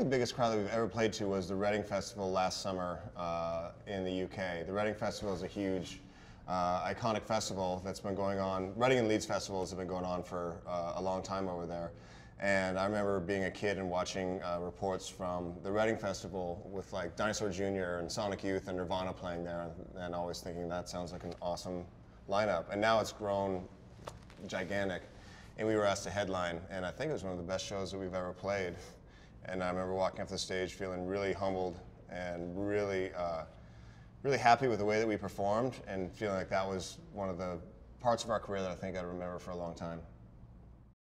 biggest crowd that we've ever played to was the Reading Festival last summer uh, in the UK. The Reading Festival is a huge, uh, iconic festival that's been going on. Reading and Leeds festivals have been going on for uh, a long time over there. And I remember being a kid and watching uh, reports from the Reading Festival with like Dinosaur Jr. and Sonic Youth and Nirvana playing there, and always thinking that sounds like an awesome lineup. And now it's grown gigantic. And we were asked to headline, and I think it was one of the best shows that we've ever played. And I remember walking off the stage feeling really humbled and really, uh, really happy with the way that we performed, and feeling like that was one of the parts of our career that I think I remember for a long time.